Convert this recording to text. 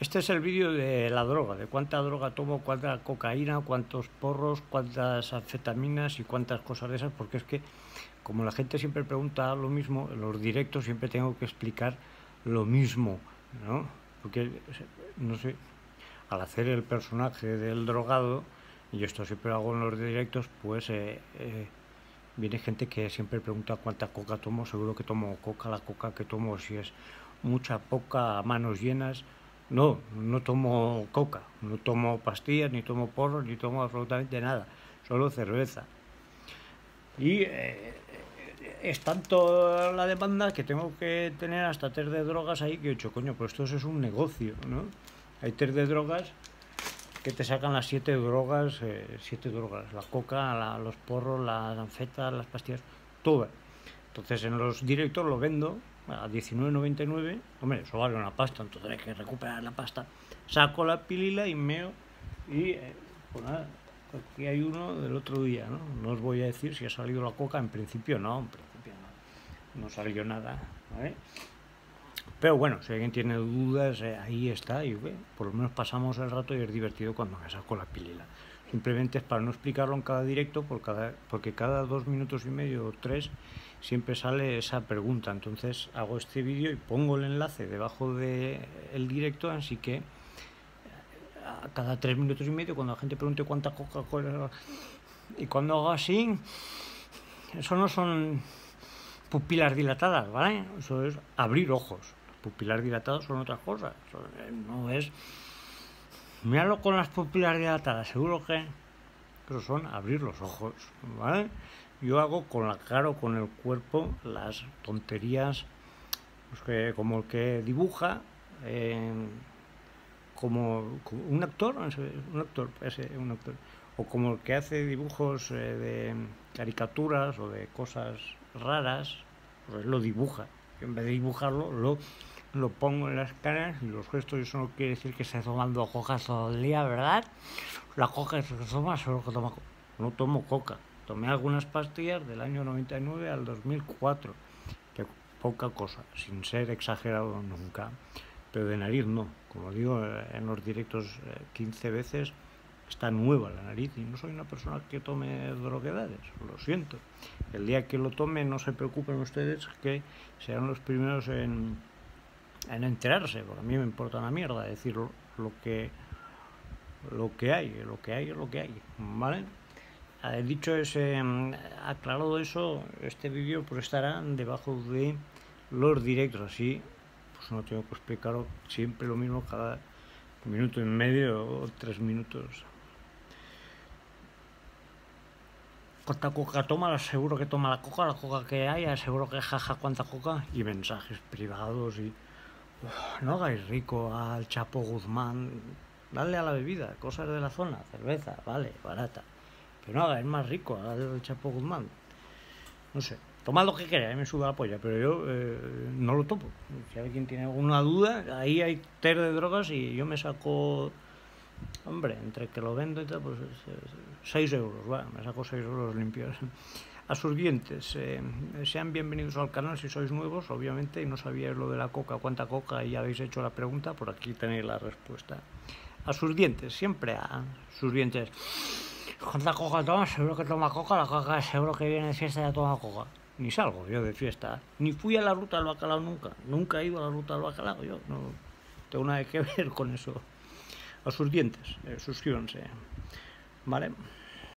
Este es el vídeo de la droga, de cuánta droga tomo, cuánta cocaína, cuántos porros, cuántas anfetaminas y cuántas cosas de esas, porque es que como la gente siempre pregunta lo mismo, en los directos siempre tengo que explicar lo mismo, ¿no? Porque, no sé, al hacer el personaje del drogado, y esto siempre lo hago en los directos, pues eh, eh, viene gente que siempre pregunta cuánta coca tomo, seguro que tomo coca, la coca que tomo, si es mucha, poca, manos llenas, no, no tomo coca, no tomo pastillas, ni tomo porros, ni tomo absolutamente nada, solo cerveza. Y eh, es tanto la demanda que tengo que tener hasta test de drogas ahí que he dicho, coño, pues esto es un negocio, ¿no? Hay test de drogas que te sacan las siete drogas, eh, siete drogas, la coca, los porros, las anfetas, las pastillas, todo. Entonces en los directos lo vendo a 19.99, hombre, eso vale una pasta, entonces hay que recuperar la pasta. Saco la pilila y meo y eh, pues nada, aquí hay uno del otro día, ¿no? No os voy a decir si ha salido la coca, en principio no, en principio no, no salió nada, ¿vale? Pero bueno, si alguien tiene dudas, eh, ahí está, y por lo menos pasamos el rato y es divertido cuando me saco la pilila. Simplemente es para no explicarlo en cada directo, por cada, porque cada dos minutos y medio o tres siempre sale esa pregunta. Entonces hago este vídeo y pongo el enlace debajo del el directo, así que cada tres minutos y medio, cuando la gente pregunte cuánta Coca-Cola y cuando hago así, eso no son pupilas dilatadas, ¿vale? Eso es abrir ojos. pupilas dilatadas son otras cosas. no es. Míralo con las pupilas dilatadas, seguro que eso son abrir los ojos, ¿vale? Yo hago con la cara o con el cuerpo las tonterías, pues que, como el que dibuja, eh, como, un actor, un actor, ese, un actor, o como el que hace dibujos eh, de caricaturas o de cosas raras, pues lo dibuja. en vez de dibujarlo, lo, lo pongo en las caras y los gestos, eso no quiere decir que esté tomando coca todo el día, ¿verdad? La coca se toma solo que toma No tomo coca. Tomé algunas pastillas del año 99 al 2004, que poca cosa, sin ser exagerado nunca. Pero de nariz no. Como digo en los directos 15 eh, veces, está nueva la nariz y no soy una persona que tome droguedades, lo siento. El día que lo tome, no se preocupen ustedes que serán los primeros en, en enterarse, porque a mí me importa una mierda decir lo, que lo que hay, lo que hay es lo que hay, ¿vale? Eh, dicho ese, aclarado eso, este vídeo pues estará debajo de los directos, así pues no tengo que explicaros siempre lo mismo cada minuto y medio o tres minutos. ¿Cuánta coca toma? Seguro que toma la coca, la coca que haya, seguro que jaja cuánta coca y mensajes privados y no hagáis rico al Chapo Guzmán, dale a la bebida, cosas de la zona, cerveza, vale, barata. Pero no hagáis más rico al Chapo Guzmán. No sé, tomad lo que queráis, me suda la polla, pero yo eh, no lo topo. Si alguien tiene alguna duda, ahí hay ter de drogas y yo me saco, hombre, entre que lo vendo y tal, pues 6 euros, va, me saco 6 euros limpios. A sus dientes, eh, sean bienvenidos al canal si sois nuevos, obviamente, y no sabíais lo de la coca, cuánta coca, y habéis hecho la pregunta, por aquí tenéis la respuesta. A sus dientes, siempre a sus dientes. ¿Cuánta coca toma? Seguro que toma coca, la coca seguro que viene de fiesta y ya toma coca ni salgo yo de fiesta, ni fui a la ruta del bacalao nunca, nunca he ido a la ruta del bacalao, yo no tengo nada que ver con eso. A sus dientes, eh, suscríbanse, ¿vale?